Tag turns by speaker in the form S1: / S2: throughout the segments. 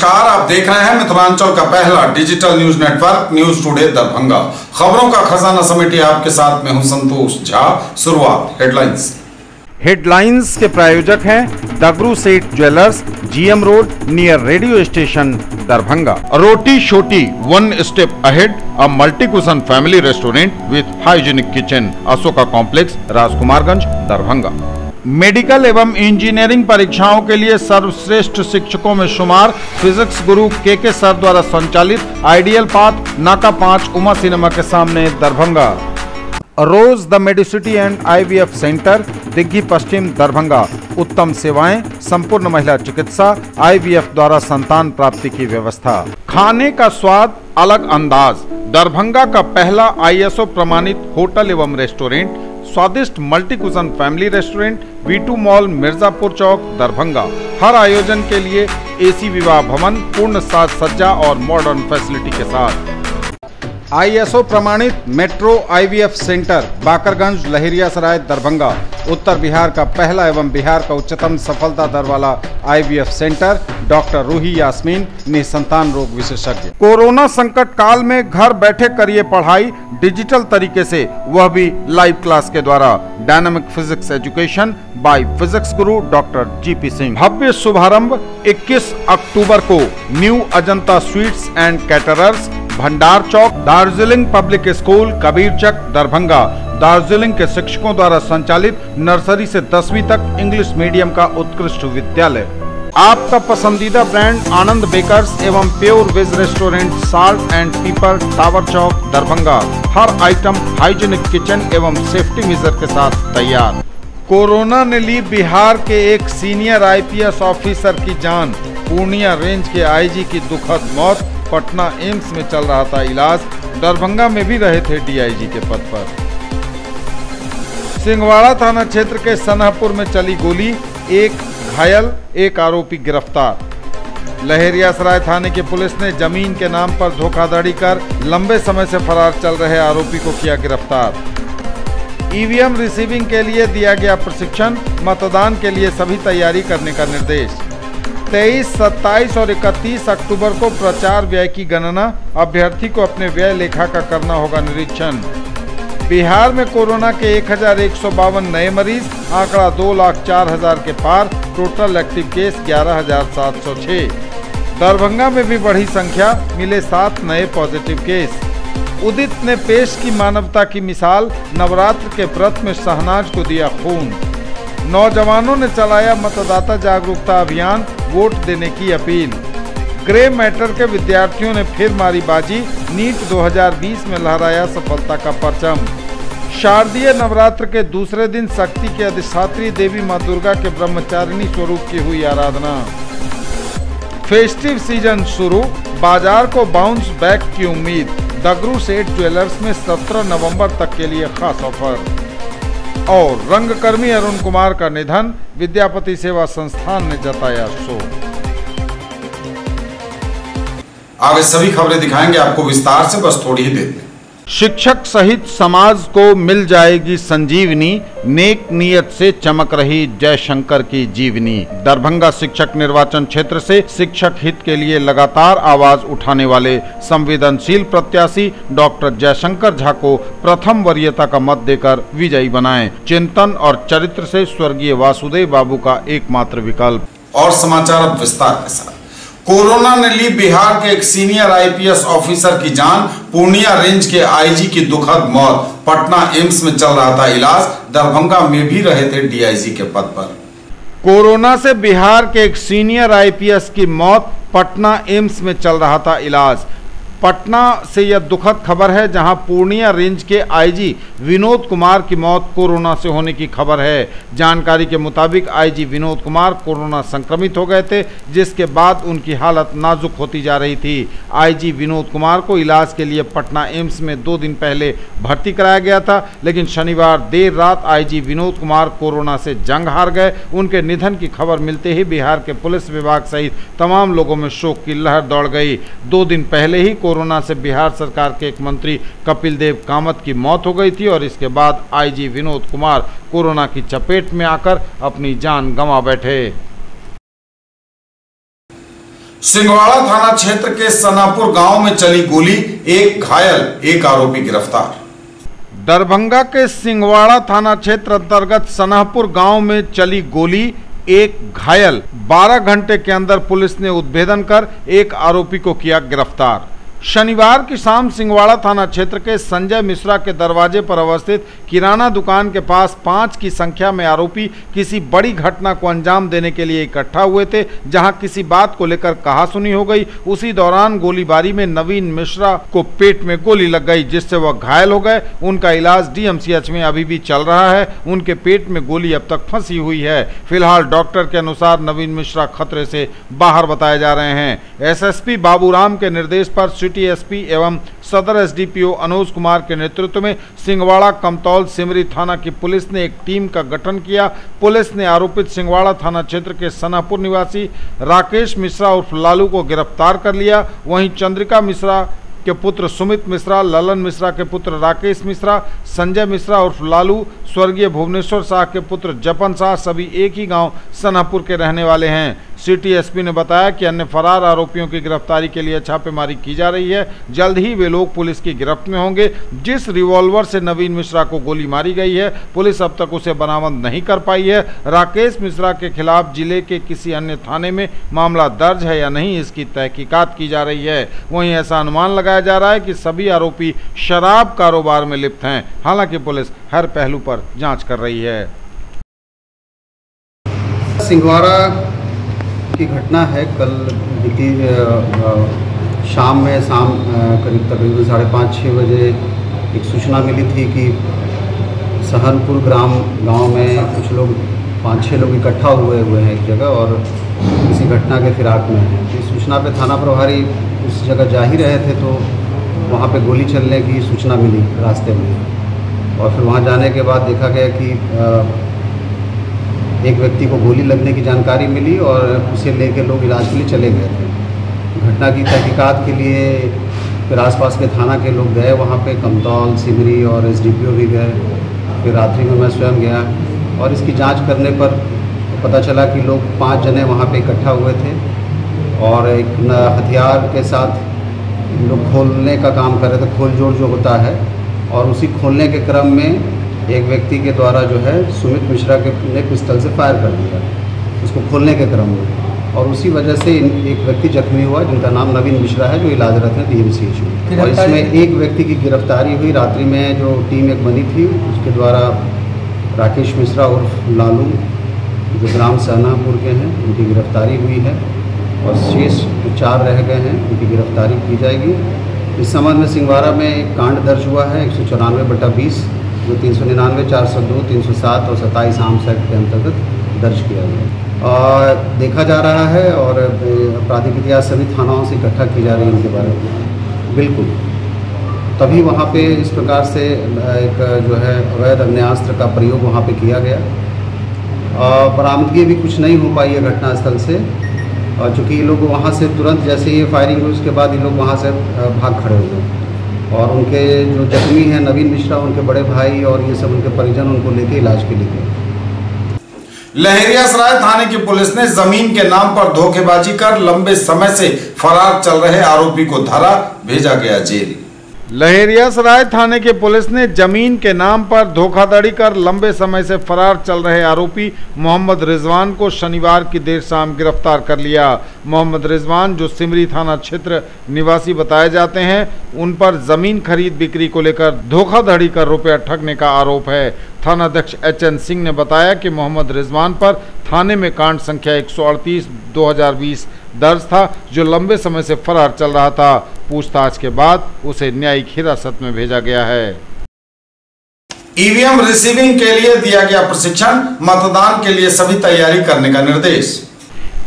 S1: नमस्कार आप देख रहे हैं मिथिलांचल का पहला digital news network news today Darbhanga. खबरों का खजाना समेटे आपके साथ मैं हूँ संतोष झा। शुरुआत हेडलाइंस।
S2: हेडलाइंस के प्रायोजक हैं Dagru Seth jewellers GM road near radio station Darbhanga.
S3: Roti Choti one step ahead a multi cuisine family restaurant with hygienic kitchen Ashoka complex
S2: Rajkumarganj Darbhanga. Medical एवं इंजीनियरिंग परीक्षाओं के लिए सर्वश्रेष्ठ शिक्षकों में शुमार फिजिक्स गुरु के के सर द्वारा संचालित आइडियल पाथ, नाका पाँच, उमा सिनेमा के सामने Darbhanga. Rose the medicity and IVF centre Digghi Paschim Darbhanga. उत्तम सेवाएँ, संपूर्ण महिला चिकित्सा, आईवीएफ द्वारा संतान प्राप्ति की व्यवस्था। खाने का स्वाद अलग अंदाज। दरभंगा का पहला आईएसओ प्रमाणित होटल एवं रेस्टोरेंट स्वादिष्ट multi cuisine family restaurant V mall, Mirzapur Chowk, Darbhanga. हर आयोजन के लिए एसी विवाह भवन, पूर्ण साज सज्जा और मॉडर्न फैसिलिटी के साथ। आईएसओ प्रमाणित metro IVF centre, Bakarganj Lahariya Sarai Darbhanga. उत्तर बिहार का पहला एवं बिहार का उच्चतम सफलता दर वाला IVF centre, doctor Ruhi Yasmin, निसंतान रोग विशेषज्ञ। कोरोना संकट काल में घर बैठे करिए पढ़ाई, डिजिटल तरीके से, वह भी लाइव क्लास के द्वारा। Dynamic physics education by physics guru doctor GP Singh भव्य शुभारंभ 21 अक्टूबर को। New Ajanta sweets and caterers Bhandar Chowk, Darjeeling public school Kabirchak Darbhanga. Darjeeling के शिक्षकों द्वारा संचालित नर्सरी से दसवीं तक इंग्लिश मीडियम का उत्कृष्ट विद्यालय। आपका पसंदीदा ब्रांड आनंद बेकर्स एवं pure veg restaurant salt and pepper tower Chowk, Darbhanga. Her item hygienic kitchen एवं सेफ्टी मेजर के साथ तैयार। कोरोना ने ली बिहार के एक सीनियर आईपीएस ऑफिसर की जान। पूर्णिया रेंज के आईजी की दुखद मौत पटना एम्स में चल रहा था इलाज। दरभंगा में भी रहे थे डीआईजी के पद पर। सिंहवाड़ा थाना क्षेत्र के सनहपुर में चली गोली, एक घायल, एक आरोपी गिरफ़्तार। लहेरियासराय थाने की पुलिस ने ज़मीन के नाम पर धोखाधड़ी कर लंबे समय से फरार चल रहे आरोपी को किया गिरफ़्तार। ईवीएम रिसीविंग के लिए दिया गया प्रशिक्षण, मतदान के लिए सभी तैयारी करने का निर्देश। 23, 27 और 31 अक्टूबर को प्रचार व्यय की गणना। अभ्यर्थी को अपने व्यय लेखा का करना होगा निरीक्षण। बिहार में कोरोना के एक हज़ार एक सौ बावन नए मरीज़ आंकड़ा दो लाख चार हज़ार के पार टोटल एक्टिव केस ग्यारह हज़ार सात सौ छह। दरभंगा में भी बढ़ी संख्या मिले सात नए पॉजिटिव केस। उदित ने पेश की मानवता की मिसाल नवरात्र के व्रत में शहनाज को दिया खून। नौजवानों ने चलाया मतदाता जागरूकता अभियान वोट देने की अपील। ग्रे मैटर के विद्यार्थियों ने फिर मारी बाजी। नीट 2020 में लहराया सफलता का परचम। शारदीय नवरात्र के दूसरे दिन शक्ति के अधिष्ठात्री देवी माँ दुर्गा के ब्रह्मचारिणी स्वरूप की हुई आराधना। फेस्टिव सीज़न शुरू। बाज़ार को बाउंस बैक की उम्मीद। दगरू सेठ ज्वेलर्स में 17 नवंबर तक के लिए खास ऑफ़र। और रंगकर्मी अरुण कुमार का निधन विद्यापति सेवा संस्थान ने जताया शोक।
S1: आगे सभी खबरें दिखाएँगे आपको विस्तार से, बस थोड़ी ही देर में।
S2: शिक्षक सहित समाज को मिल जाएगी संजीवनी, नेक नियत से चमक रही जयशंकर की जीवनी। दरभंगा शिक्षक निर्वाचन क्षेत्र से शिक्षक हित के लिए लगातार आवाज़ उठाने वाले संवेदनशील प्रत्याशी डॉक्टर जयशंकर झा को प्रथम वरीयता का मत देकर विजयी बनाए। चिंतन और चरित्र से स्वर्गीय वासुदेव बाबू का एकमात्र विकल्प।
S1: और समाचार विस्तार के साथ। कोरोना ने ली बिहार के एक सीनियर आईपीएस ऑफिसर की जान। पूर्णिया रेंज के आईजी की दुखद मौत। पटना एम्स में चल रहा था इलाज। दरभंगा में भी रहे थे डीआईजी के पद पर।
S2: कोरोना से बिहार के एक सीनियर आईपीएस की मौत। पटना एम्स में चल रहा था इलाज। पटना से यह दुखद खबर है, जहाँ पूर्णिया रेंज के आईजी विनोद कुमार की मौत कोरोना से होने की खबर है। जानकारी के मुताबिक आईजी विनोद कुमार कोरोना संक्रमित हो गए थे, जिसके बाद उनकी हालत नाजुक होती जा रही थी। आईजी विनोद कुमार को इलाज के लिए पटना एम्स में दो दिन पहले भर्ती कराया गया था, लेकिन शनिवार देर रात आईजी विनोद कुमार कोरोना से जंग हार गए। उनके निधन की खबर मिलते ही बिहार के पुलिस विभाग सहित तमाम लोगों में शोक की लहर दौड़ गई। दो दिन पहले ही कोरोना से बिहार सरकार के एक मंत्री कपिल देव कामत की मौत हो गई थी और इसके बाद आईजी विनोद कुमार कोरोना की चपेट में आकर अपनी जान गंवा बैठे।
S1: सिंगवाड़ा थाना क्षेत्र के सनापुर गाँव में चली गोली एक घायल एक आरोपी गिरफ़्तार।
S2: दरभंगा के सिंगवाड़ा थाना क्षेत्र अंतर्गत सनाहपुर गाँव में चली गोली एक घायल। 12 घंटे के अंदर पुलिस ने उद्भेदन कर एक आरोपी को किया गिरफ़्तार। शनिवार की शाम सिंगवाड़ा थाना क्षेत्र के संजय मिश्रा के दरवाजे पर अवस्थित किराना दुकान के पास पाँच की संख्या में आरोपी किसी बड़ी घटना को अंजाम देने के लिए इकट्ठा हुए थे, जहाँ किसी बात को लेकर कहा सुनी हो गई। उसी दौरान गोलीबारी में नवीन मिश्रा को पेट में गोली लग गई, जिससे वह घायल हो गए। उनका इलाज डीएमसीएच में अभी भी चल रहा है। उनके पेट में गोली अब तक फंसी हुई है। फ़िलहाल डॉक्टर के अनुसार नवीन मिश्रा खतरे से बाहर बताए जा रहे हैं। एसएसपी बाबूराम के निर्देश पर सिटी एसपी एवं सदर एसडीपीओ अनुज कुमार के नेतृत्व में सिंगवाड़ा, कमतौल, सिमरी थाना की पुलिस ने एक टीम का गठन किया। पुलिस ने आरोपित सिंगवाड़ा थाना क्षेत्र के सनापुर निवासी राकेश मिश्रा उर्फ़ लालू को गिरफ़्तार कर लिया। वहीं चंद्रिका मिश्रा के पुत्र सुमित मिश्रा, ललन मिश्रा के पुत्र राकेश मिश्रा, संजय मिश्रा उर्फ़ लालू, स्वर्गीय भुवनेश्वर शाह के पुत्र जपन शाह सभी एक ही गाँव सनापुर के रहने वाले हैं। सिटी एसपी ने बताया कि अन्य फरार आरोपियों की गिरफ्तारी के लिए छापेमारी की जा रही है। जल्द ही वे लोग पुलिस की गिरफ्त में होंगे, जिस रिवॉल्वर से नवीन मिश्रा को गोली मारी गई है। पुलिस अब तक उसे बरामद नहीं कर पाई है। राकेश मिश्रा के खिलाफ ज़िले के किसी अन्य थाने में मामला दर्ज है या नहीं, इसकी तहकीकात की जा रही है। वहीं ऐसा अनुमान लगाया जा रहा है कि सभी आरोपी शराब कारोबार में लिप्त हैं। हालाँकि पुलिस हर पहलू पर जाँच कर रही है।
S4: सिंगवाड़ा की घटना है कल बीती शाम में, शाम करीब तकरीबन साढ़े पाँच छः बजे एक सूचना मिली थी कि सहनपुर ग्राम गाँव में कुछ लोग, पाँच छः लोग इकट्ठा हुए हुए हैं एक जगह और किसी घटना के फिराक में हैं। इस सूचना पे थाना प्रभारी उस जगह जा ही रहे थे तो वहाँ पे गोली चलने की सूचना मिली रास्ते में। और फिर वहाँ जाने के बाद देखा गया कि एक व्यक्ति को गोली लगने की जानकारी मिली और उसे लेके लोग इलाज के लिए चले गए थे। घटना की तहकीकात के लिए फिर आसपास के थाना के लोग गए, वहाँ पे कमतौल सिमरी और एसडीपीओ भी गए। फिर रात्रि में मैं स्वयं गया और इसकी जाँच करने पर पता चला कि लोग पाँच जने वहाँ पे इकट्ठा हुए थे और एक हथियार के साथ लोग खोलने का काम कर रहे थे खोल जोड़ जो होता है और उसी खोलने के क्रम में एक व्यक्ति के द्वारा जो है सुमित मिश्रा के ने पिस्टल से फायर कर दिया उसको खोलने के क्रम में। और उसी वजह से एक व्यक्ति जख्मी हुआ जिनका नाम नवीन मिश्रा है जो इलाजरत है डी में और इसमें एक व्यक्ति की गिरफ्तारी हुई। रात्रि में जो टीम एक बनी थी उसके द्वारा राकेश मिश्रा उर्फ़ लालू जो ग्राम सहनापुर के हैं उनकी गिरफ्तारी हुई है। और शेष जो चार रह गए हैं उनकी गिरफ्तारी की जाएगी। इस संबंध में सिंगवाड़ा में एक कांड दर्ज हुआ है एक सौ चौरानवे बटा बीस। जो तीन सौ निन्यानवे, चार सौ दो, तीन सौ सात और सत्ताईस आर्म्स एक्ट के अंतर्गत दर्ज किया गया और देखा जा रहा है और आपराधिक इतिहास सभी थानाओं से इकट्ठा की जा रही है इनके बारे में। बिल्कुल। तभी वहाँ पे इस प्रकार से एक, जो है, अवैध अग्नियास्त्र का प्रयोग वहाँ पे किया गया। बरामदगी भी कुछ नहीं हो पाई है घटनास्थल से। और चूँकि ये लोग वहाँ से तुरंत, जैसे ही फायरिंग हुई, उसके बाद ये लोग वहाँ से भाग खड़े हुए और उनके जो जख्मी हैं, नवीन मिश्रा, उनके बड़े भाई और ये सब उनके परिजन, उनको लेके इलाज के लिए गए।
S1: लहरियासराय थाने की पुलिस ने ज़मीन के नाम पर धोखेबाजी कर लंबे समय से फरार चल रहे आरोपी को धरा, भेजा गया जेल।
S2: लहेरियासराय थाने के पुलिस ने ज़मीन के नाम पर धोखाधड़ी कर लंबे समय से फरार चल रहे आरोपी मोहम्मद रिजवान को शनिवार की देर शाम गिरफ़्तार कर लिया। मोहम्मद रिजवान, जो सिमरी थाना क्षेत्र निवासी बताए जाते हैं, उन पर ज़मीन खरीद बिक्री को लेकर धोखाधड़ी कर रुपया ठगने का आरोप है। थाना अध्यक्ष एच एन सिंह ने बताया कि मोहम्मद रिजवान पर थाने में कांड संख्या एक सौ दर्ज था जो लंबे समय से फरार चल रहा था। पूछताछ के बाद उसे न्यायिक हिरासत में भेजा गया है।
S1: ईवीएम रिसीविंग के लिए दिया गया प्रशिक्षण मतदान के लिए सभी तैयारी करने का निर्देश।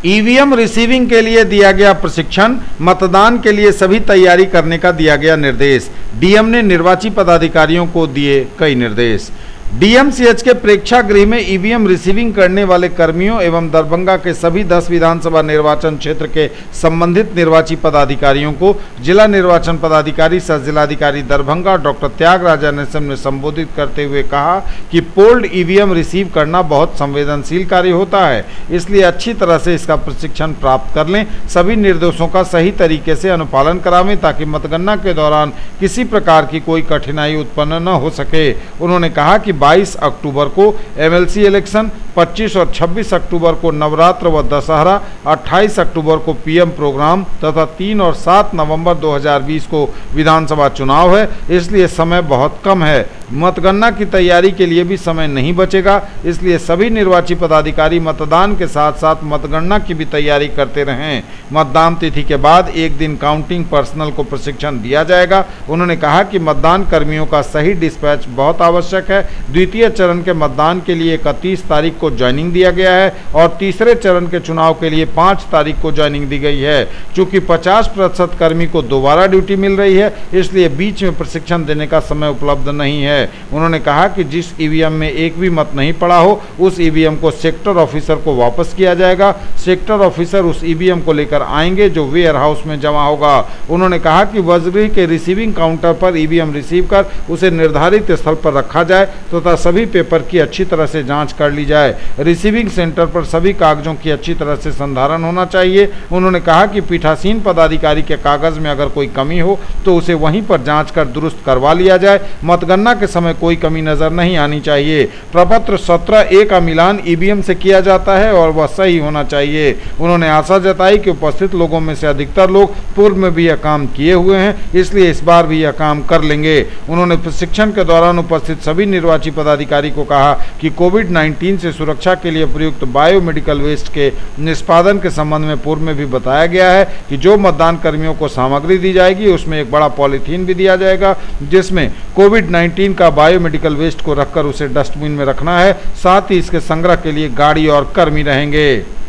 S2: ईवीएम रिसीविंग के लिए दिया गया प्रशिक्षण मतदान के लिए सभी तैयारी करने का दिया गया निर्देश। डीएम ने निर्वाची पदाधिकारियों को दिए कई निर्देश। डीएमसीएच के प्रेक्षागृह में ईवीएम रिसीविंग करने वाले कर्मियों एवं दरभंगा के सभी 10 विधानसभा निर्वाचन क्षेत्र के संबंधित निर्वाची पदाधिकारियों को जिला निर्वाचन पदाधिकारी सह जिलाधिकारी दरभंगा डॉक्टर त्यागराजा एसएम ने संबोधित करते हुए कहा कि पोल्ड ईवीएम रिसीव करना बहुत संवेदनशील कार्य होता है, इसलिए अच्छी तरह से इसका प्रशिक्षण प्राप्त कर लें। सभी निर्देशों का सही तरीके से अनुपालन करावें ताकि मतगणना के दौरान किसी प्रकार की कोई कठिनाई उत्पन्न न हो सके। उन्होंने कहा कि 22 अक्टूबर को एमएलसी इलेक्शन 25 और 26 अक्टूबर को नवरात्र व दशहरा 28 अक्टूबर को पीएम प्रोग्राम तथा 3 और 7 नवंबर 2020 को विधानसभा चुनाव है। इसलिए समय बहुत कम है। मतगणना की तैयारी के लिए भी समय नहीं बचेगा। इसलिए सभी निर्वाची पदाधिकारी मतदान के साथ साथ मतगणना की भी तैयारी करते रहें। मतदान तिथि के बाद एक दिन काउंटिंग पर्सनल को प्रशिक्षण दिया जाएगा। उन्होंने कहा कि मतदान कर्मियों का सही डिस्पैच बहुत आवश्यक है। द्वितीय चरण के मतदान के लिए इकतीस तारीख को ज्वाइनिंग दिया गया है और तीसरे चरण के चुनाव के लिए पाँच तारीख को ज्वाइनिंग दी गई है। चूँकि पचास प्रतिशत कर्मी को दोबारा ड्यूटी मिल रही है, इसलिए बीच में प्रशिक्षण देने का समय उपलब्ध नहीं है। उन्होंने कहा कि जिस ईवीएम में एक भी मत नहीं पड़ा हो, उस ईवीएम को सेक्टर ऑफिसर को वापस किया जाएगा। सेक्टर ऑफिसर उस ईवीएम को लेकर आएँगे जो वेयर हाउस में जमा होगा। उन्होंने कहा कि वज्री के रिसीविंग काउंटर पर ईवीएम रिसीव कर उसे निर्धारित स्थल पर रखा जाए तथा तो सभी पेपर की अच्छी तरह से जाँच कर ली जाए। रिसीविंग सेंटर पर सभी कागजों की अच्छी तरह से संधारण होना चाहिए। उन्होंने कहा कि पीठासीन पदाधिकारी के कागज़ में अगर कोई कमी हो तो उसे वहीं पर जाँच कर दुरुस्त करवा लिया जाए। मतगणना के समय कोई कमी नज़र नहीं आनी चाहिए। प्रपत्र सत्रह ए का मिलान ईवीएम से किया जाता है और वह सही होना चाहिए। उन्होंने आशा जताई कि उपस्थित लोगों में से अधिकतर लोग पूर्व में भी यह काम किए हुए हैं, इसलिए इस बार भी यह काम कर लेंगे। उन्होंने प्रशिक्षण के दौरान उपस्थित सभी निर्वाची पदाधिकारी को कहा कि कोविड 19 से सुरक्षा के लिए प्रयुक्त बायोमेडिकल वेस्ट के निष्पादन के संबंध में पूर्व में भी बताया गया है कि जो मतदान कर्मियों को सामग्री दी जाएगी, उसमें एक बड़ा पॉलीथीन भी दिया जाएगा, जिसमें कोविड 19 का बायोमेडिकल वेस्ट को रखकर उसे डस्टबिन में रखना है। साथ ही इसके संग्रह के लिए गाड़ी और कर्मी रहेंगे।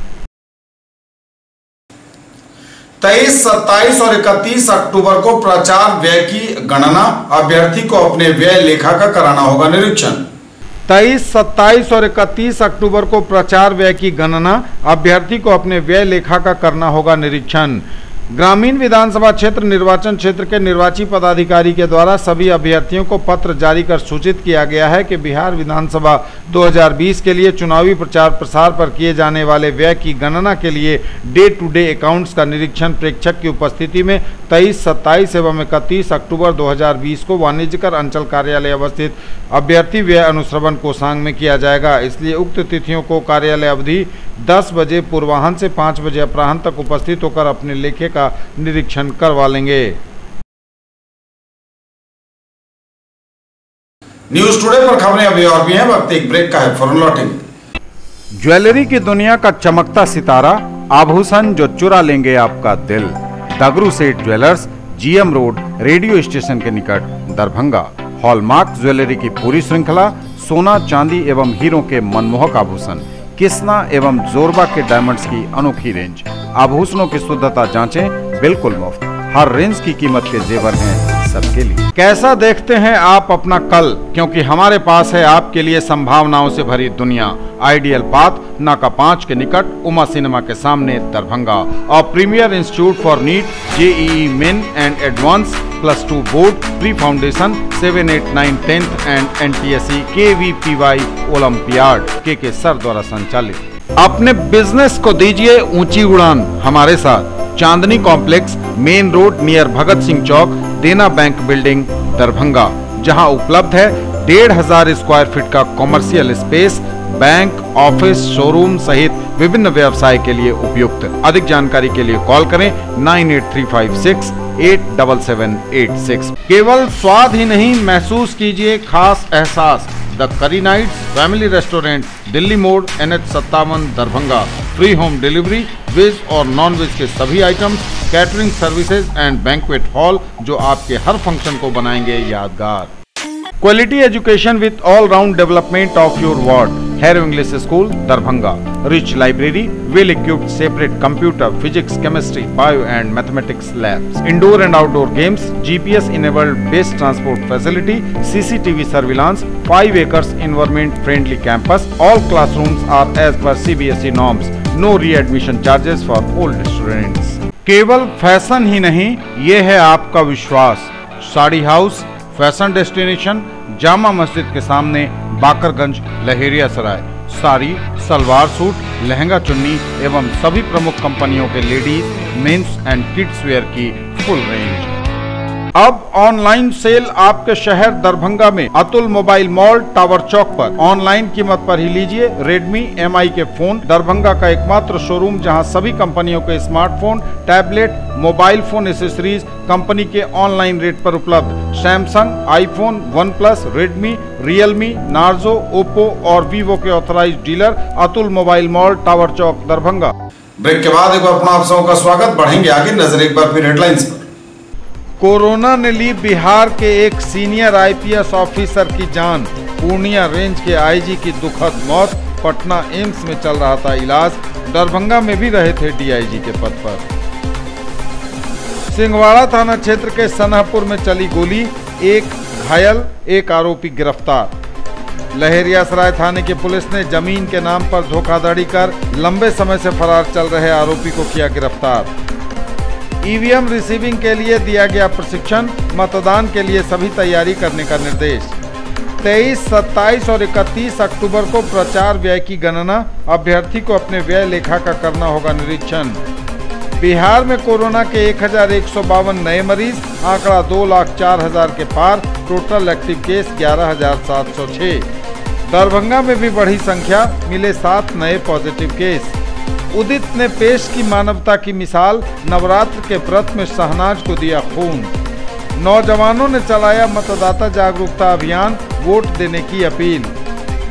S1: तेईस, सत्ताईस और इकतीस अक्टूबर को प्रचार व्यय की गणना, अभ्यर्थी को अपने व्यय लेखा का कराना होगा निरीक्षण।
S2: तेईस, सत्ताईस और इकतीस अक्टूबर को प्रचार व्यय की गणना, अभ्यर्थी को अपने व्यय लेखा का करना होगा निरीक्षण। ग्रामीण विधानसभा क्षेत्र निर्वाचन क्षेत्र के निर्वाची पदाधिकारी के द्वारा सभी अभ्यर्थियों को पत्र जारी कर सूचित किया गया है कि बिहार विधानसभा 2020 के लिए चुनावी प्रचार प्रसार पर किए जाने वाले व्यय की गणना के लिए डे टू डे अकाउंट्स का निरीक्षण प्रेक्षक की उपस्थिति में 23, 27 एवं इकतीस अक्टूबर 2020 को वाणिज्यकर अंचल कार्यालय अवस्थित। अभ्यर्थी व्यय अनुश्रवण कोषांग में किया जाएगा। इसलिए उक्त तिथियों को कार्यालय अवधि 10 बजे पूर्वाहन से पाँच बजे अपराह्न तक उपस्थित होकर अपने लेखे का निरीक्षण करवा लेंगे।
S1: न्यूज़ टुडे पर खबरें अभी और भी हैं वक्त एक ब्रेक का है फ़ौरन लौटेंगे
S2: ज्वेलरी की दुनिया का चमकता सितारा आभूषण जो चुरा लेंगे आपका दिल। Dagru Seth jewellers GM road radio station के निकट दरभंगा। हॉलमार्क ज्वेलरी की पूरी श्रृंखला सोना चांदी एवं हीरो के मनमोहक आभूषण। किस्ना एवं जोरबा के डायमंड्स की अनोखी रेंज आभूषणों की शुद्धता जांचें, बिल्कुल मुफ़्त। हर रेंज की कीमत के जेवर हैं। सबके लिए। कैसा देखते हैं आप अपना कल? क्योंकि हमारे पास है आपके लिए संभावनाओं से भरी दुनिया। आइडियल पाथ नाका पाँच के निकट, उमा सिनेमा के सामने दरभंगा। और premier institute for NEET, JEE main and advance, plus two board, pre foundation, seven eight nine tenth and N T S C K V P Y olympiad के के सर द्वारा संचालित। अपने बिज़नेस को दीजिए ऊँची उड़ान हमारे साथ। Chandni complex, main road, near Bhagat Singh Chowk Dena bank building Darbhanga, जहाँ उपलब्ध है डेढ़ हज़ार स्क्वायर फीट का commercial space, bank, office, showroom सहित विभिन्न व्यवसाय के लिए उपयुक्त। अधिक जानकारी के लिए कॉल करें nine eight three five six eight double seven eight six. केवल स्वाद ही नहीं, महसूस कीजिए खास एहसास। द करी नाइट्स फैमिली रेस्टोरेंट, दिल्ली मोड़, एन एच सत्तावन, Darbhanga. Free home delivery veg और नॉन वेज के सभी items catering services and banquet hall जो आपके हर फ़ंक्शन को बनाएँगे यादगार। Quality education with all round development of your ward Harrow English school Darbhanga rich library well equipped separate computer physics chemistry bio and mathematics labs indoor and outdoor games GPS enabled best transport facility CCTV surveillance five acres environment friendly campus. All classrooms are as per cbse norms. No readmission charges for old students. केवल fashion ही नहीं, ये है आपका विश्वास। Sari house, fashion destination, Jama Masjid के सामने Bakarganj, Laheria Sarai. Sari, salwar suit, lehenga chunni एवं सभी प्रमुख कंपनियों के ladies, men's and kids wear की फुल रेंज। अब ऑनलाइन सेल आपके शहर दरभंगा में Atul mobile mall tower Chowk पर। ऑनलाइन कीमत पर ही लीजिए Redmi Mi के फ़ोन। दरभंगा का एकमात्र शोरूम जहाँ सभी कंपनियों के smartphone tablet mobile phone accessories company के ऑनलाइन रेट पर उपलब्ध। Samsung iPhone one plus Redmi Realme Narzo Oppo और वीवो के authorise dealer Atul mobile mall tower Chowk, Darbhanga.
S1: Break के बाद एक बार अपना आप सबों का स्वागत। बढ़ेंगे आगे नज़र एक बार फिर हेडलाइंस पर।
S2: कोरोना ने ली बिहार के एक सीनियर आईपीएस ऑफिसर की जान। पूर्णिया रेंज के आईजी की दुखद मौत, पटना एम्स में चल रहा था इलाज। दरभंगा में भी रहे थे डीआईजी के पद पर। सिंहवाड़ा थाना क्षेत्र के सनहपुर में चली गोली, एक घायल, एक आरोपी गिरफ़्तार। लहेरियासराय थाने की पुलिस ने ज़मीन के नाम पर धोखाधड़ी कर लंबे समय से फरार चल रहे आरोपी को किया गिरफ़्तार। ईवीएम रिसीविंग के लिए दिया गया प्रशिक्षण मतदान के लिए सभी तैयारी करने का निर्देश। 23, 27 और 31 अक्टूबर को प्रचार व्यय की गणना अभ्यर्थी को अपने व्यय लेखा का करना होगा निरीक्षण। बिहार में कोरोना के एक हज़ार एक सौ बावन नए मरीज़ आंकड़ा दो लाख चार हज़ार के पार टोटल एक्टिव केस ग्यारह हज़ार सात सौ छह। दरभंगा में भी बढ़ी संख्या मिले सात नए पॉजिटिव केस। उदित ने पेश की मानवता की मिसाल, नवरात्र के व्रत में शहनाज को दिया खून। नौजवानों ने चलाया मतदाता जागरूकता अभियान, वोट देने की अपील।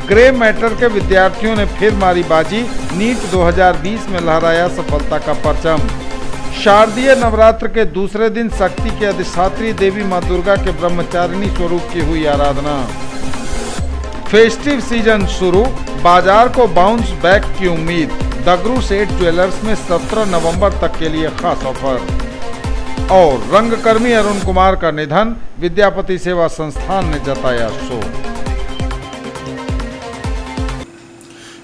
S2: ग्रे मैटर के विद्यार्थियों ने फिर मारी बाजी, नीट 2020 में लहराया सफलता का परचम। शारदीय नवरात्र के दूसरे दिन शक्ति के अधिष्ठात्री देवी माँ दुर्गा के ब्रह्मचारिणी स्वरूप की हुई आराधना। फेस्टिव सीज़न शुरू, बाज़ार को बाउंस बैक की उम्मीद। दगरू सेठ ज्वेलर्स में 17 नवंबर तक के लिए खास ऑफ़र। और रंगकर्मी अरुण कुमार का निधन, विद्यापति सेवा संस्थान ने जताया शोक।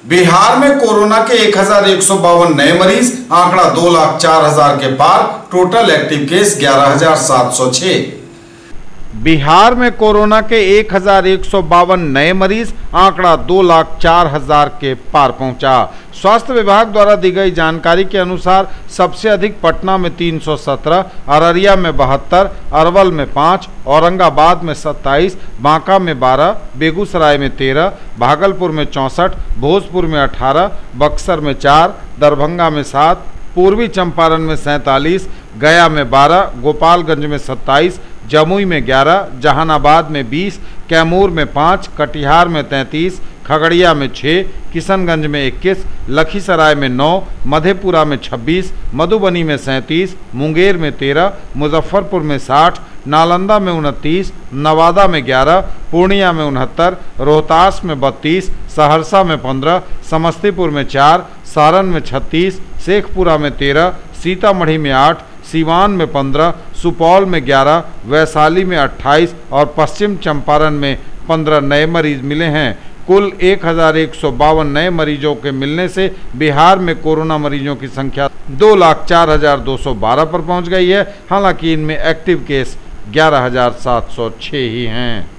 S1: बिहार में कोरोना के एक हज़ार एक सौ बावन नए मरीज़, आंकड़ा दो लाख चार हज़ार के पार, टोटल एक्टिव केस ग्यारह हज़ार सात सौ छह।
S2: बिहार में कोरोना के एक हज़ार एक सौ बावन नए मरीज़ आंकड़ा दो लाख चार हज़ार के पार पहुँचा। स्वास्थ्य विभाग द्वारा दी गई जानकारी के अनुसार सबसे अधिक पटना में 317, अररिया में बहत्तर अरवल में पाँच औरंगाबाद में 27, बांका में 12, बेगूसराय में 13, भागलपुर में चौंसठ भोजपुर में 18, बक्सर में 4, दरभंगा में 7, पूर्वी चंपारण में सैंतालीस गया में 12, गोपालगंज में 27, जमुई में 11, जहानाबाद में 20, कैमूर में 5, कटिहार में 33, खगड़िया में 6, किशनगंज में 21, लखीसराय में 9, मधेपुरा में 26, मधुबनी में 37, मुंगेर में 13, मुजफ्फरपुर में 60, नालंदा में उनतीस नवादा में 11, पूर्णिया में उनहत्तर रोहतास में 32, सहरसा में 15, समस्तीपुर में 4, सारण में 36, शेखपुरा में 13, सीतामढ़ी में 8, सीवान में 15, सुपौल में 11, वैशाली में 28 और पश्चिम चंपारण में 15 नए मरीज़ मिले हैं। कुल एक हज़ार एक सौ बावन नए मरीजों के मिलने से बिहार में कोरोना मरीजों की संख्या दो लाख चार हज़ार दो सौ बारह पर पहुँच गई है। हालाँकि इनमें एक्टिव केस ग्यारह हज़ार सात सौ छह ही हैं।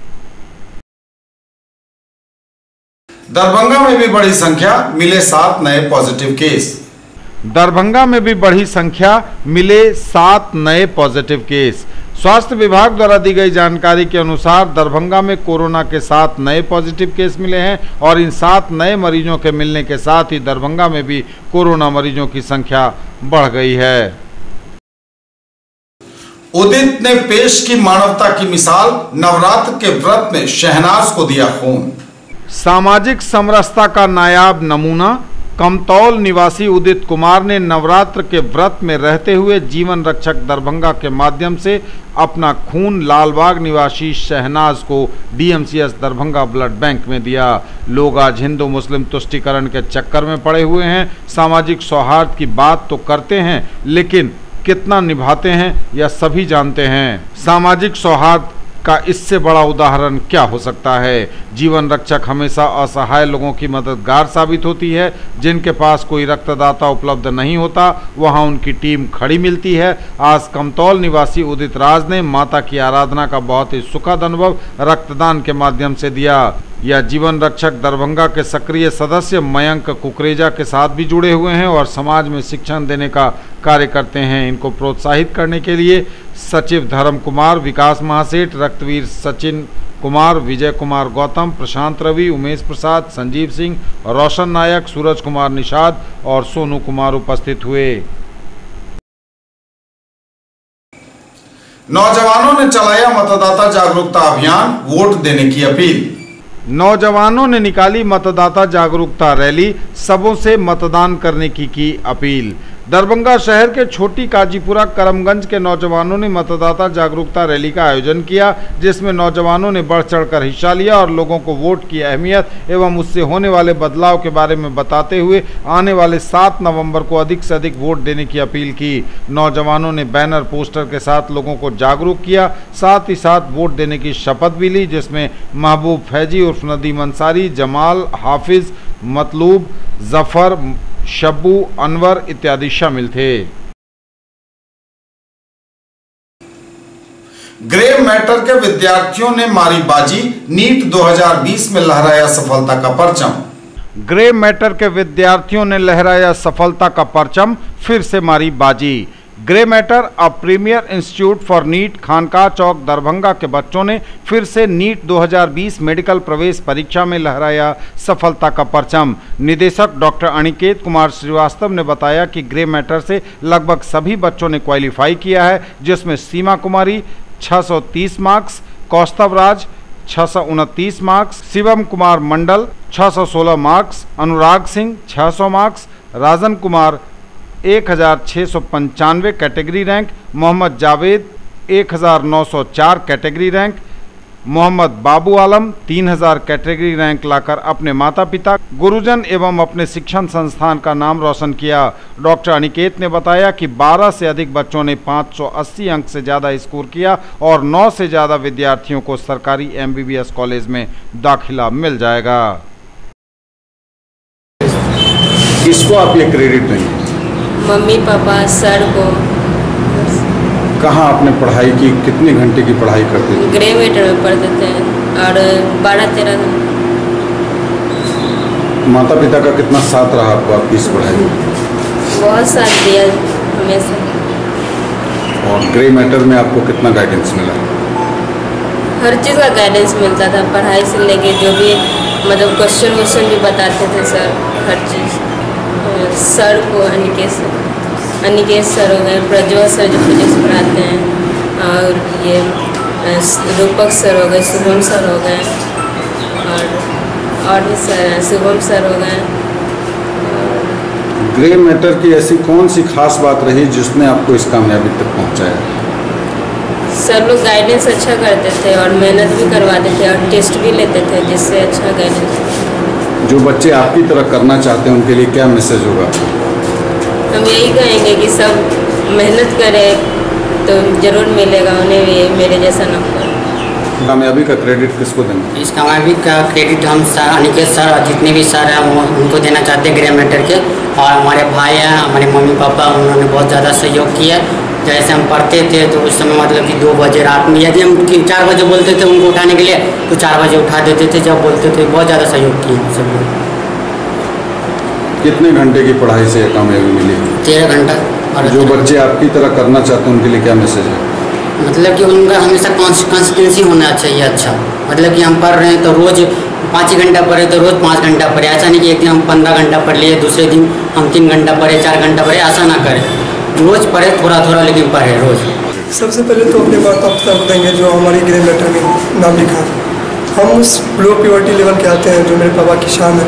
S1: दरभंगा में भी बड़ी संख्या मिले सात नए पॉजिटिव केस।
S2: दरभंगा में भी बढ़ी संख्या मिले सात नए पॉजिटिव केस। स्वास्थ्य विभाग द्वारा दी गई जानकारी के अनुसार दरभंगा में कोरोना के सात नए पॉजिटिव केस मिले हैं और इन सात नए मरीजों के मिलने के साथ ही दरभंगा में भी कोरोना मरीजों की संख्या बढ़ गई है।
S1: उदित ने पेश की मानवता की मिसाल नवरात्र के व्रत में शहनाज को दिया खून।
S2: सामाजिक समरसता का नायाब नमूना कमतौल निवासी उदित कुमार ने नवरात्र के व्रत में रहते हुए जीवन रक्षक दरभंगा के माध्यम से अपना खून लालबाग निवासी शहनाज को डीएमसीएस दरभंगा ब्लड बैंक में दिया। लोग आज हिंदू मुस्लिम तुष्टिकरण के चक्कर में पड़े हुए हैं। सामाजिक सौहार्द की बात तो करते हैं, लेकिन कितना निभाते हैं यह सभी जानते हैं। सामाजिक सौहार्द का इससे बड़ा उदाहरण क्या हो सकता है? जीवन रक्षक हमेशा असहाय लोगों की मददगार साबित होती है। जिनके पास कोई रक्तदाता उपलब्ध नहीं होता, वहाँ उनकी टीम खड़ी मिलती है। आज कमतौल निवासी उदित राज ने माता की आराधना का बहुत ही सुखद अनुभव रक्तदान के माध्यम से दिया। यह जीवन रक्षक दरभंगा के सक्रिय सदस्य मयंक कुकरेजा के साथ भी जुड़े हुए हैं और समाज में शिक्षण देने का कार्य करते हैं। इनको प्रोत्साहित करने के लिए सचिव धर्म कुमार विकास महासेठ रक्तवीर सचिन कुमार विजय कुमार गौतम प्रशांत रवि उमेश प्रसाद संजीव सिंह रोशन नायक सूरज कुमार निषाद और सोनू कुमार उपस्थित हुए।
S1: नौजवानों ने चलाया मतदाता जागरूकता अभियान वोट देने की अपील।
S2: नौजवानों ने निकाली मतदाता जागरूकता रैली सबों से मतदान करने की की अपील। दरभंगा शहर के छोटी काजीपुरा करमगंज के नौजवानों ने मतदाता जागरूकता रैली का आयोजन किया, जिसमें नौजवानों ने बढ़ चढ़कर हिस्सा लिया और लोगों को वोट की अहमियत एवं उससे होने वाले बदलाव के बारे में बताते हुए आने वाले सात नवंबर को अधिक से अधिक वोट देने की अपील की। नौजवानों ने बैनर, पोस्टर के साथ लोगों को जागरूक किया, साथ ही साथ वोट देने की शपथ भी ली, जिसमें महबूब फैजी उर्फ़ नदीम अंसारी, जमाल हाफिज, मतलूब, ज़फ़र शब्बू अनवर इत्यादि शामिल थे।
S1: ग्रे मैटर के विद्यार्थियों ने मारी बाजी नीट 2020 में लहराया सफलता का परचम।
S2: ग्रे मैटर के विद्यार्थियों ने लहराया सफलता का परचम फिर से मारी बाजी। Grey matter a premier institute for NEET, Khanka Chowk, Darbhanga के बच्चों ने फिर से नीट 2020 मेडिकल प्रवेश परीक्षा में लहराया सफलता का परचम। निदेशक डॉक्टर अनिकेत कुमार श्रीवास्तव ने बताया कि ग्रे मैटर से लगभग सभी बच्चों ने क्वालिफाई किया है, जिसमें Seema Kumari 630 marks Kaustav Raj marks, Shivam Kumar Mandal 616 marks, Anurag Singh 600 marks, Rajan Kumar एक हज़ार सौ पंचानवे कैटेगरी रैंक, मोहम्मद जावेद एक हज़ार नौ सौ चार कैटेगरी रैंक, मोहम्मद बाबू आलम तीन हज़ार कैटेगरी रैंक लाकर अपने माता पिता गुरुजन एवं अपने शिक्षण संस्थान का नाम रोशन किया। डॉक्टर अनिकेत ने बताया कि 12 से अधिक बच्चों ने 580 अंक से ज़्यादा स्कोर किया और 9 से ज़्यादा विद्यार्थियों को सरकारी एमबीबीएस कॉलेज में दाखिला मिल जाएगा।
S1: इसको आप ये क्रेडिट देंगे
S5: मम्मी पापा सर को।
S1: कहाँ आपने पढ़ाई की? कितने घंटे की पढ़ाई करते थे?
S5: ग्रे वेटर में पढ़ते थे और बारह तेरह
S1: माता पिता का कितना साथ रहा आपको आपकी इस पढ़ाई में?
S5: बहुत साथ दिया हमेशा।
S1: और ग्रे मैटर में आपको कितना गाइडेंस मिला?
S5: हर चीज़ का गाइडेंस मिलता था पढ़ाई से लेके जो भी मतलब क्वेश्चन वोश्चन भी बताते थे सर हर चीज़। सर को अनिकेत सर। अनिकेत सर हो गए प्रज्वल सर जो फिजिक्स पढ़ाते हैं और ये रूपक सर हो गए शुभम सर हो गए और और भी सर हैं शुभम सर हो गए।
S1: ग्रे मैटर की ऐसी कौन सी खास बात रही जिसने आपको इस कामयाबी तक पहुँचाया?
S5: सर लोग गाइडेंस अच्छा करते थे और मेहनत भी करवाते थे और टेस्ट भी लेते थे जिससे अच्छा गाइडेंस
S1: जो बच्चे आपकी तरह करना चाहते हैं उनके लिए क्या मैसेज होगा?
S5: हम यही कहेंगे कि सब मेहनत करें तो ज़रूर मिलेगा उन्हें भी मेरे जैसा नंबर।
S1: कामयाबी का क्रेडिट किसको देंगे
S6: इस कामयाबी का क्रेडिट हम सर अनिकेत सर और जितने भी सर हैं वो उनको देना चाहते हैं ग्रे मैटर के। और हमारे भाई हैं हमारे मम्मी पापा उन्होंने बहुत ज़्यादा सहयोग किया जैसे हम पढ़ते थे तो उस समय मतलब कि दो बजे रात में यदि हम तीन चार बजे बोलते थे उनको उठाने के लिए तो चार बजे उठा देते थे जब बोलते थे बहुत ज़्यादा सहयोग किए हम सब लोग।
S1: कितने घंटे की पढ़ाई से कामयाबी मिली?
S6: तेरह घंटा और
S1: जो बच्चे आपकी तरह करना चाहते हैं उनके लिए क्या मैसेज है?
S6: मतलब कि उनका हमेशा कॉन्सिस्टेंसी होना चाहिए अच्छा। मतलब कि हम पढ़ रहे हैं तो रोज़ पाँच ही घंटा पढ़े तो रोज़ पाँच घंटा पढ़े। ऐसा नहीं कि एक दिन हम पंद्रह घंटा पढ़ लिए दूसरे दिन हम तीन घंटा पढ़े चार घंटा पढ़े ऐसा ना करें। रोज़ पढ़े थोड़ा थोड़ा लेकिन पढ़े रोज़।
S7: सबसे पहले तो अपने बात पिता को देंगे जो हमारी ग्रे मैटर में नाम लिखा है हम उस लो प्योरिटी लेवल के आते हैं जो मेरे पापा की शान है।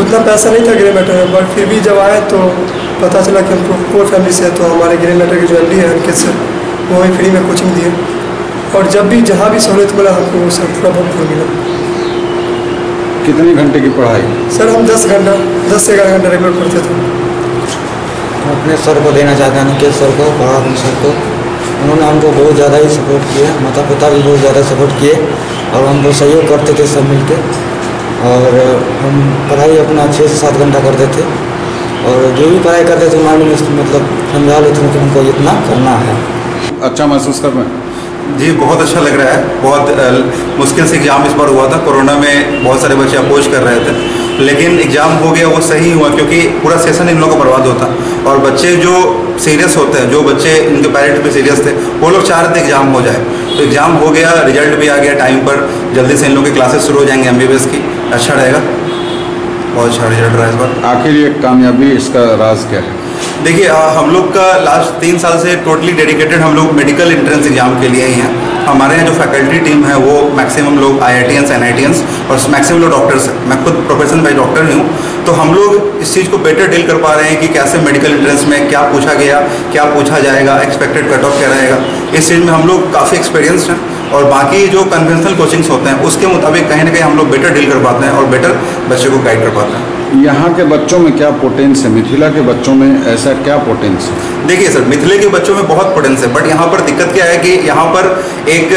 S7: उतना पैसा नहीं था ग्रे मैटर में बट फिर भी जब आए तो पता चला कि हमको पोर फैमिली से है तो हमारे ग्रे मैटर के जो एम है उनके सर वो हमें फ्री में कोचिंग दिए। और जब भी जहाँ भी सहूलियत मिला हमको वो सब पूरा भरपूर मिला।
S1: कितने घंटे की पढ़ाई?
S7: सर हम दस घंटा दस से ग्यारह घंटा रेगुलर पढ़ते थे।
S8: हम अपने सर को देना चाहते हैं, अनिकेत सर को पढ़ाने सर को। उन्होंने हमको बहुत ज़्यादा ही सपोर्ट किया, माता पिता भी बहुत ज़्यादा सपोर्ट किए और हमको सहयोग करते थे सब मिलके। और हम पढ़ाई अपना छः से सात घंटा करते थे। और जो भी पढ़ाई करते थे, मालूम मतलब समझा लेते थे कि हमको इतना करना है।
S1: अच्छा महसूस कर रहे
S9: जी, बहुत अच्छा लग रहा है। बहुत मुश्किल से एग्ज़ाम इस बार हुआ था। कोरोना में बहुत सारे बच्चे अपोज कर रहे थे। लेकिन एग्ज़ाम हो गया, वो सही हुआ, क्योंकि पूरा सेशन इन लोगों का बर्बाद होता। और बच्चे जो सीरियस होते हैं जो बच्चे उनके पेरेंट्स भी सीरियस थे वो लोग चाह रहे थे एग्ज़ाम हो जाए। तो एग्ज़ाम हो गया रिज़ल्ट भी आ गया टाइम पर। जल्दी से इन लोग की क्लासेस शुरू हो जाएँगे एमबीबीएस की। अच्छा रहेगा। बहुत अच्छा रिज़ल्ट रहा इस बार।
S1: आखिर ये कामयाबी इसका राज क्या है?
S9: देखिए हम लोग का लास्ट तीन साल से टोटली डेडिकेटेड हम लोग मेडिकल एंट्रेंस एग्ज़ाम के लिए ही हैं। हमारे यहाँ जो फैकल्टी टीम है, वो मैक्सिमम लोग आई आई टी और मैक्सिमम लोग डॉक्टर्स हैं। मैं खुद प्रोफेशन बाई डॉक्टर ही हूँ। तो हम लोग इस चीज़ को बेटर डील कर पा रहे हैं कि कैसे मेडिकल एंट्रेंस में क्या पूछा गया, क्या पूछा जाएगा एक्सपेक्टेड कट ऑफ़ क्या रहेगा। इस चीज़ में हम लोग काफ़ी एक्सपीरियंस्ड हैं और बाकी जो कन्वेंशनल कोचिंग्स होते हैं, उसके मुताबिक कहीं ना कहीं हम लोग बेटर डील कर पाते हैं और बेटर बच्चे को गाइड कर पाते हैं।
S1: यहाँ के बच्चों में क्या पोटेंस है? मिथिला के बच्चों में ऐसा क्या पोटेंस है?
S9: देखिए सर, मिथिले के बच्चों में बहुत पोटेंस है बट यहाँ पर दिक्कत क्या है कि यहाँ पर एक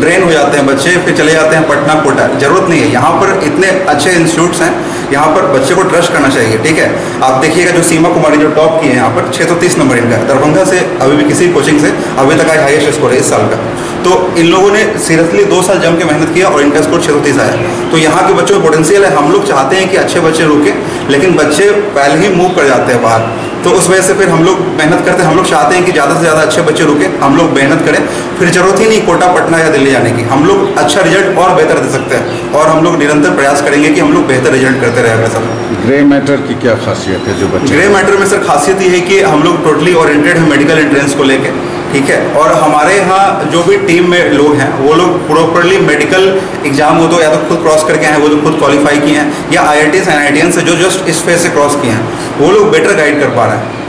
S9: ड्रेन हो जाते हैं बच्चे, फिर चले जाते हैं पटना, कोटा। ज़रूरत नहीं है। यहाँ पर इतने अच्छे इंस्टीट्यूट्स हैं यहाँ पर बच्चे को ट्रस्ट करना चाहिए, ठीक है? आप देखिएगा जो सीमा कुमारी जो टॉप की है, यहाँ पर 630 नंबर इनका है। दरभंगा से अभी भी किसी कोचिंग से अभी तक आज हाईएस्ट स्कोर है इस साल का। तो इन लोगों ने सीरियसली दो साल जम के मेहनत किया और इनका स्कोर छः आया। तो यहाँ के बच्चों में पोटेंशियल है। हम लोग चाहते हैं कि अच्छे बच्चे रुके, लेकिन बच्चे पहले ही मूव कर जाते हैं बाहर। तो उस वजह से फिर हम लोग मेहनत करते हैं। हम लोग चाहते हैं कि ज़्यादा से ज़्यादा अच्छे बच्चे रुके। हम लोग मेहनत करें। फिर ज़रूरत ही नहीं कोटा, पटना या दिल्ली जाने की। हम लोग अच्छा रिज़ल्ट और बेहतर दे सकते हैं। और हम लोग निरंतर प्रयास करेंगे कि हम लोग बेहतर रिज़ल्ट करते रहे हमें सर
S1: ग्रे मैटर की क्या खासियत है जो बच्चे
S9: ग्रे मैटर में सर खासियत ये है कि हम लोग टोटली ओरिएंटेड हैं मेडिकल एंट्रेंस को लेके ठीक है? और हमारे यहाँ जो भी टीम में लोग हैं वो लोग प्रॉपरली मेडिकल एग्ज़ाम हो तो या तो खुद क्रॉस करके आए हैं वो लोग खुद क्वालिफाई किए हैं या आई आई टी से जो जस्ट इस फ़ेज़ से क्रॉस किए हैं वो लोग बेटर गाइड कर पा रहे हैं।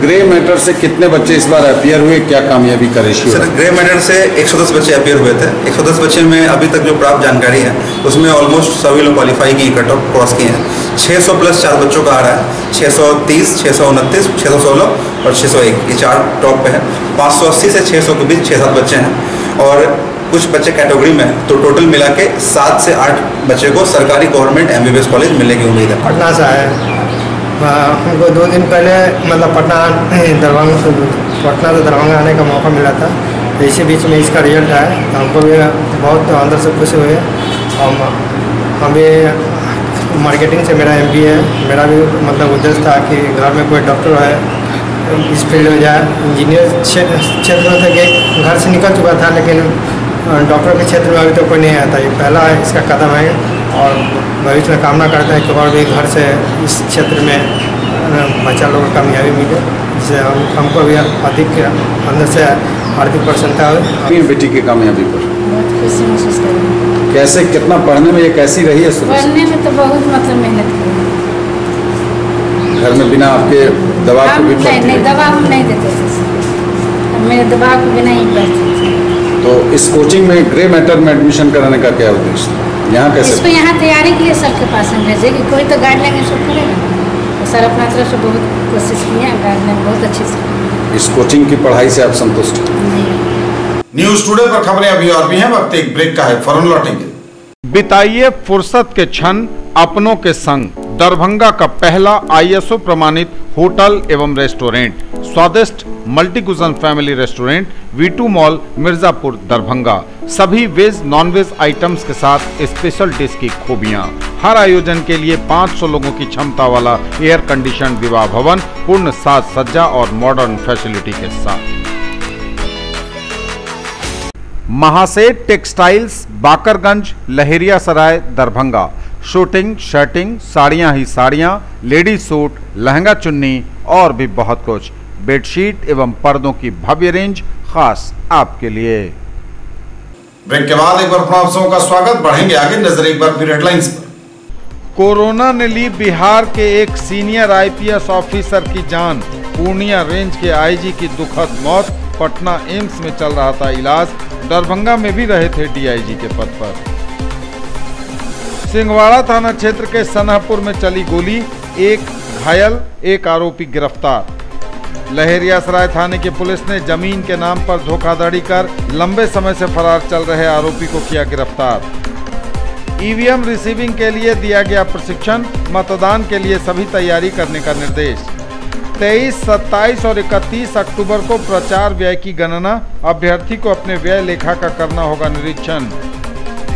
S1: ग्रे मैटर से कितने बच्चे इस बार अपियर हुए? क्या कामयाबी का रेशियो
S9: सर ग्रे मैटर से 110 बच्चे अपियर हुए थे। 110 बच्चे में अभी तक जो प्राप्त जानकारी है उसमें ऑलमोस्ट सभी लोग क्वालिफाई किए कट ऑफ़ क्रॉस किए हैं। 600 प्लस चार बच्चों का आ रहा है। 630, 629, 616 और 601 ये चार टॉप पे है। 580 से 600 के बीच छः सात बच्चे हैं। और कुछ बच्चे कैटेगरी में हैं। तो टोटल मिला के सात से आठ बच्चे को सरकारी गवर्नमेंट एम कॉलेज मिलने की उम्मीद है।
S10: पटना से आए हमको दो दिन पहले मतलब पटना, दरभंगा से पटना से दरभंगा आने का मौका मिला था। तो इसी बीच में इसका रिज़ल्ट आया। तो हमको भी बहुत अंदर से खुशी हुई। और हम भी मार्केटिंग से मेरा एम है। मेरा भी मतलब उद्देश्य था कि घर में कोई डॉक्टर है इस फ़ील्ड में जाए। इंजीनियर क्षेत्र में था कि घर से निकल चुका था, लेकिन डॉक्टर के क्षेत्र में अभी तो कोई नहीं आता ये पहला इसका कदम है। और भविष्य में कामना करते हैं कि और भी घर से इस क्षेत्र में बच्चा लोगों को कामयाबी मिले जिससे हम हमको भी अधिक अंदर से आर्थिक प्रसन्नता हो।
S1: अपनी बेटी की कामयाबी पर।
S11: बहुत खुशी महसूस कर रही हूँ
S1: कैसे कितना पढ़ने में ये कैसी रही है
S11: पढ़ने में तो बहुत मतलब मेहनत
S1: घर में बिना आपके दबाव के भी
S11: नहीं नहीं दबाव हम नहीं देते मेरे दबाव के बिना ही पढ़ती।
S1: तो इस कोचिंग में ग्रे मैटर में एडमिशन कराने का क्या उद्देश्य? था? यहाँ कैसे इसको
S11: यहाँ तैयारी के लिए सर के पास हम भेजे कि कोई तो गाइडलाइन इसको करेगा तो सर अपना तरफ़ से बहुत कोशिश किए हैं गाइडलाइन बहुत अच्छे से।
S1: इस कोचिंग की पढ़ाई से आप संतुष्ट न्यूज़ टुडे पर खबरें अभी और भी हैं वक्त एक ब्रेक का है फ़ौरन लौटेंगे।
S2: बिताइए फुर्सत के क्षण अपनों के संग। दरभंगा का पहला आईएसओ प्रमाणित होटल एवं रेस्टोरेंट। स्वादिष्ट multi cuisine family restaurant V two mall Mirzapur Darbhanga. सभी वेज नॉन वेज आइटम्स के साथ स्पेशल डिश की खूबियाँ। हर आयोजन के लिए 500 लोगों की क्षमता वाला एयर कंडीशन विवाह भवन पूर्ण साज सज्जा और मॉडर्न फैसिलिटी के साथ। Mahaseth textiles, Bakarganj, Laheria Sarai, Darbhanga. Suiting, shirting, साड़ियाँ ही साड़ियाँ, लेडी सूट, लहंगा चुन्नी और भी बहुत कुछ। बेडशीट एवं पर्दों की भव्य रेंज खास आपके लिए।
S1: ब्रेक के बाद एक बार पुनः आप का स्वागत। बढ़ेंगे आगे नज़र एक बार फिर हेडलाइंस पर।
S2: कोरोना ने ली बिहार के एक सीनियर आईपीएस ऑफिसर की जान। पूर्णिया रेंज के आईजी की दुखद मौत। पटना एम्स में चल रहा था इलाज। दरभंगा में भी रहे थे डीआईजी के पद पर। सिंहवाड़ा थाना क्षेत्र के सनहपुर में चली गोली। एक घायल, एक आरोपी गिरफ़्तार। लहेरियासराय थाने की पुलिस ने ज़मीन के नाम पर धोखाधड़ी कर लंबे समय से फरार चल रहे आरोपी को किया गिरफ़्तार। ईवीएम रिसीविंग के लिए दिया गया प्रशिक्षण मतदान के लिए सभी तैयारी करने का निर्देश। 23, 27 और 31 अक्टूबर को प्रचार व्यय की गणना अभ्यर्थी को अपने व्यय लेखा का करना होगा निरीक्षण।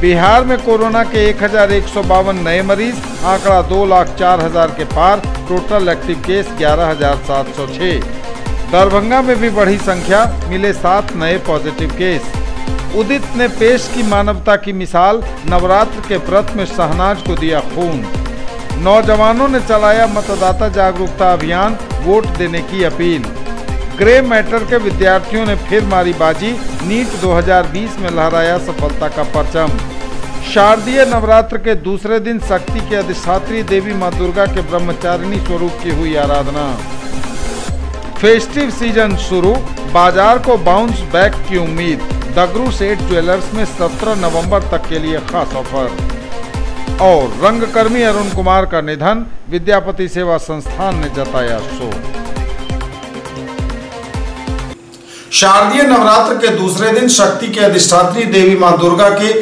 S2: बिहार में कोरोना के एक हज़ार एक सौ बावन नए मरीज़, आंकड़ा दो लाख चार हज़ार के पार, टोटल एक्टिव केस ग्यारह हज़ार सात सौ छह। दरभंगा में भी बढ़ी संख्या, मिले सात नए पॉजिटिव केस। उदित ने पेश की मानवता की मिसाल, नवरात्र के व्रत में शहनाज को दिया खून। नौजवानों ने चलाया मतदाता जागरूकता अभियान, वोट देने की अपील। ग्रे मैटर के विद्यार्थियों ने फिर मारी बाजी। नीट 2020 में लहराया सफलता का परचम। शारदीय नवरात्र के दूसरे दिन शक्ति के अधिष्ठात्री देवी माँ दुर्गा के ब्रह्मचारिणी स्वरूप की हुई आराधना। फेस्टिव सीज़न शुरू। बाज़ार को बाउंस बैक की उम्मीद। दगरू सेठ ज्वेलर्स में 17 नवंबर तक के लिए खास ऑफ़र। और रंगकर्मी अरुण कुमार का निधन। विद्यापति सेवा संस्थान ने जताया शोक।
S1: शारदीय नवरात्र के दूसरे दिन शक्ति के अधिष्ठात्री देवी माँ दुर्गा के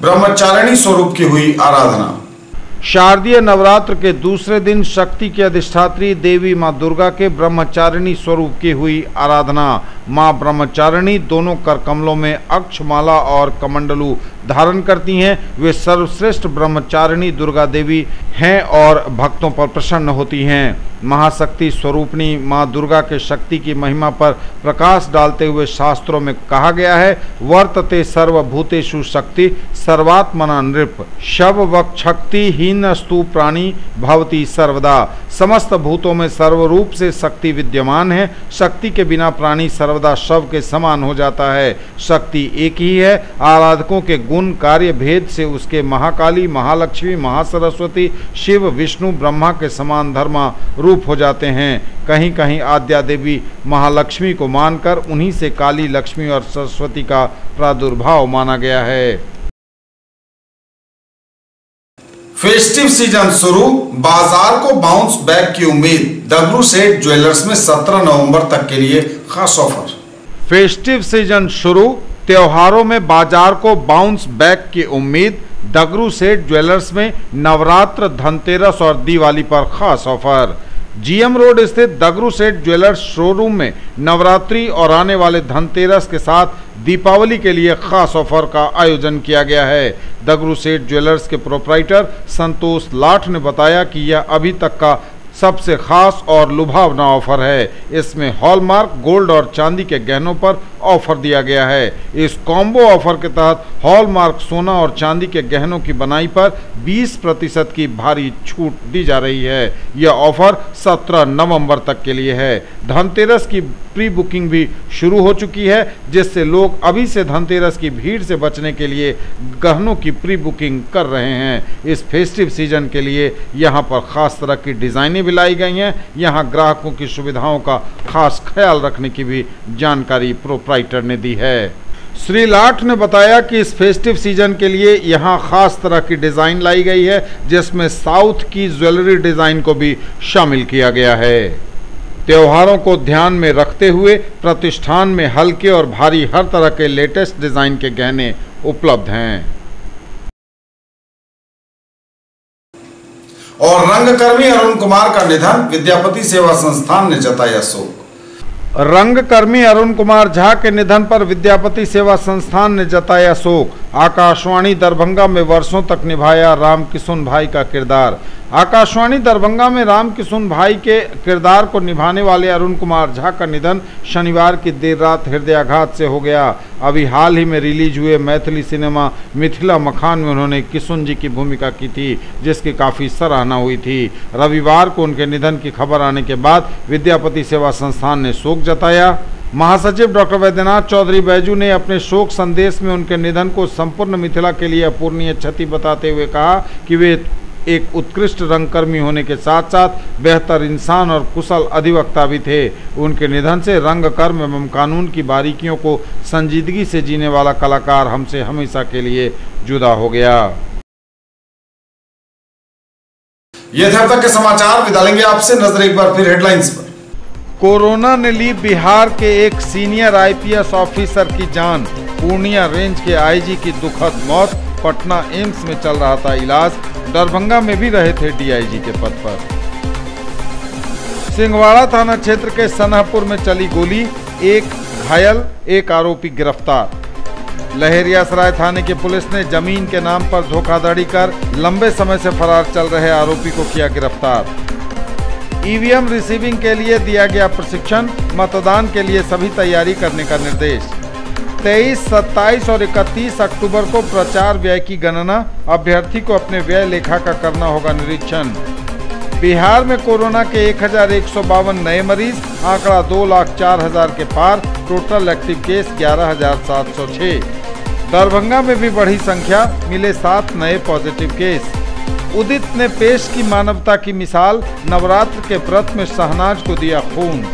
S1: ब्रह्मचारिणी स्वरूप की हुई आराधना।
S2: शारदीय नवरात्र के दूसरे दिन शक्ति के अधिष्ठात्री देवी माँ दुर्गा के ब्रह्मचारिणी स्वरूप की हुई आराधना। माँ ब्रह्मचारिणी दोनों कर कमलों में अक्षमाला और कमंडलू धारण करती हैं। वे सर्वश्रेष्ठ ब्रह्मचारिणी दुर्गा देवी हैं और भक्तों पर प्रसन्न होती हैं। महाशक्ति स्वरूपणी माँ दुर्गा के शक्ति की महिमा पर प्रकाश डालते हुए शास्त्रों में कहा गया है, वर्तते सर्वभूतेषु शक्ति, सर्वात्मना नृप शव वक्षक्ति स्तु प्राणी भवती सर्वदा। समस्त भूतों में सर्वरूप से शक्ति विद्यमान है। शक्ति के बिना प्राणी सर्वदा शव के समान हो जाता है। शक्ति एक ही है। आराधकों के गुण कार्य भेद से उसके महाकाली, महालक्ष्मी, महासरस्वती, शिव, विष्णु, ब्रह्मा के समान धर्मा रूप हो जाते हैं। कहीं कहीं आद्या देवी महालक्ष्मी को मानकर उन्हीं से काली लक्ष्मी और सरस्वती का प्रादुर्भाव माना गया है।
S1: फेस्टिव सीज़न शुरू, बाज़ार को बाउंस बैक की उम्मीद। डब्लू सेठ ज्वेलर्स में 17 नवंबर तक के लिए खास ऑफ़र।
S2: फेस्टिव सीज़न शुरू, त्योहारों में बाज़ार को बाउंस बैक की उम्मीद। डगरू सेठ ज्वेलर्स में नवरात्र, धनतेरस और दिवाली पर खास ऑफ़र। जीएम रोड स्थित दगरू सेठ ज्वेलर्स शोरूम में नवरात्रि और आने वाले धनतेरस के साथ दीपावली के लिए खास ऑफ़र का आयोजन किया गया है। दगरू सेठ ज्वेलर्स के प्रोपराइटर संतोष लाठ ने बताया कि यह अभी तक का सबसे खास और लुभावना ऑफ़र है। इसमें हॉलमार्क गोल्ड और चांदी के गहनों पर ऑफ़र दिया गया है। इस कॉम्बो ऑफ़र के तहत हॉलमार्क सोना और चांदी के गहनों की बनाई पर 20 प्रतिशत की भारी छूट दी जा रही है। यह ऑफ़र 17 नवंबर तक के लिए है। धनतेरस की प्री बुकिंग भी शुरू हो चुकी है, जिससे लोग अभी से धनतेरस की भीड़ से बचने के लिए गहनों की प्री बुकिंग कर रहे हैं। इस फेस्टिव सीज़न के लिए यहाँ पर खास तरह की डिज़ाइनें भी लाई गई हैं। यहाँ ग्राहकों की सुविधाओं का खास ख्याल रखने की भी जानकारी प्रोप्राइटर ने दी है। श्री लाठ ने बताया कि इस फेस्टिव सीज़न के लिए यहाँ खास तरह की डिज़ाइन लाई गई है, जिसमें साउथ की ज्वेलरी डिज़ाइन को भी शामिल किया गया है। त्योहारों को ध्यान में रखते हुए प्रतिष्ठान में हल्के और भारी हर तरह के लेटेस्ट डिज़ाइन के गहने उपलब्ध हैं।
S1: और रंगकर्मी अरुण कुमार का निधन विद्यापति सेवा संस्थान ने जताया शोक।
S2: रंगकर्मी अरुण कुमार झा के निधन पर विद्यापति सेवा संस्थान ने जताया शोक। आकाशवाणी दरभंगा में वर्षों तक निभाया रामकिशुन भाई का किरदार। आकाशवाणी दरभंगा में राम किशुन भाई के किरदार को निभाने वाले अरुण कुमार झा का निधन शनिवार की देर रात हृदयाघात से हो गया। अभी हाल ही में रिलीज़ हुए मैथिली सिनेमा मिथिला मखान में उन्होंने किशुन जी की भूमिका की थी, जिसकी काफ़ी सराहना हुई थी। रविवार को उनके निधन की खबर आने के बाद विद्यापति सेवा संस्थान ने शोक जताया। महासचिव डॉक्टर वैद्यनाथ चौधरी बैजू ने अपने शोक संदेश में उनके निधन को संपूर्ण मिथिला के लिए अपूर्णीय क्षति बताते हुए कहा कि वे एक उत्कृष्ट रंगकर्मी होने के साथ साथ बेहतर इंसान और कुशल अधिवक्ता भी थे। उनके निधन से रंगकर्म एवं कानून की बारीकियों को संजीदगी से जीने वाला कलाकार हमसे हमेशा के लिए जुदा हो गया।
S1: ये थे तक के समाचार। विदा लेंगे आपसे। नज़र एक बार फिर हेडलाइंस पर।
S2: कोरोना ने ली बिहार के एक सीनियर आईपीएस ऑफिसर की जान। पूर्णिया रेंज के आईजी की दुखद मौत। पटना एम्स में चल रहा था इलाज। दरभंगा में भी रहे थे डीआईजी के पद पर। सिंहवाड़ा थाना क्षेत्र के सनहपुर में चली गोली, एक घायल, एक आरोपी गिरफ़्तार। लहेरियासराय थाने की पुलिस ने ज़मीन के नाम पर धोखाधड़ी कर लंबे समय से फरार चल रहे आरोपी को किया गिरफ़्तार। ईवीएम रिसीविंग के लिए दिया गया प्रशिक्षण, मतदान के लिए सभी तैयारी करने का निर्देश। 23, 27 और 31 अक्टूबर को प्रचार व्यय की गणना। अभ्यर्थी को अपने व्यय लेखा का करना होगा निरीक्षण। बिहार में कोरोना के एक हज़ार एक सौ बावन नए मरीज़ आंकड़ा दो लाख चार हज़ार के पार टोटल एक्टिव केस ग्यारह हज़ार सात सौ छः दरभंगा में भी बढ़ी संख्या मिले सात नए पॉजिटिव केस। उदित ने पेश की मानवता की मिसाल नवरात्र के व्रत में शहनाज को दिया खून।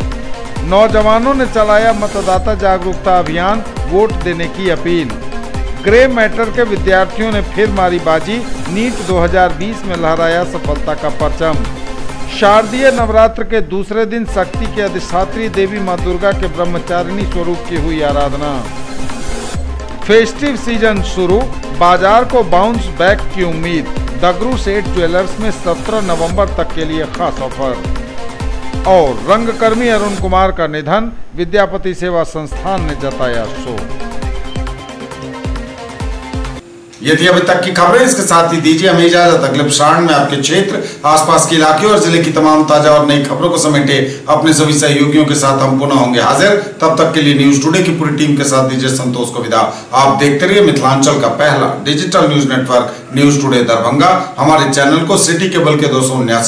S2: नौजवानों ने चलाया मतदाता जागरूकता अभियान वोट देने की अपील। ग्रे मैटर के विद्यार्थियों ने फिर मारी बाजी नीट 2020 में लहराया सफलता का परचम। शारदीय नवरात्र के दूसरे दिन शक्ति के अधिष्ठात्री देवी माँ दुर्गा के ब्रह्मचारिणी स्वरूप की हुई आराधना। फेस्टिव सीज़न शुरू। बाज़ार को बाउंस बैक की उम्मीद। दगरू सेठ ज्वेलर्स में 17 नवंबर तक के लिए खास ऑफ़र। और रंगकर्मी अरुण कुमार का निधन विद्यापति सेवा संस्थान ने जताया शोक।
S1: ये थी अभी तक की खबरें इसके साथ ही दीजिए, हमें इजाज़त। अगले प्रसारण में आपके क्षेत्र, आसपास के इलाके और ज़िले की तमाम ताज़ा और नई खबरों को समेटे अपने सभी सहयोगियों के साथ हम पुनः होंगे हाजिर। तब तक के लिए न्यूज़ टुडे की पूरी टीम के साथ दीजिए संतोष को विदा। आप देखते रहिए मिथिलांचल का पहला digital news network news today Darbhanga. हमारे चैनल को सिटी केबल के दो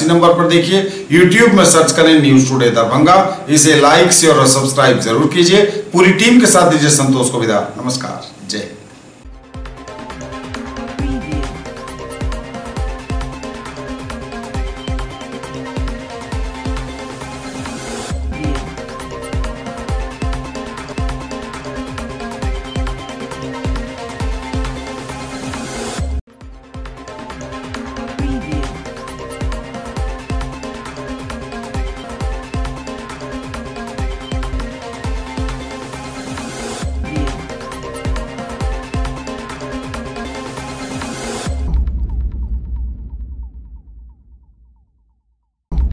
S1: नंबर पर देखिए। यूट्यूब में सर्च करें न्यूज़ टुडे दरभंगा। इसे लाइक शेयर और सब्सक्राइब ज़रूर कीजिए। पूरी टीम के साथ दीजिए संतोष को विदा। नमस्कार।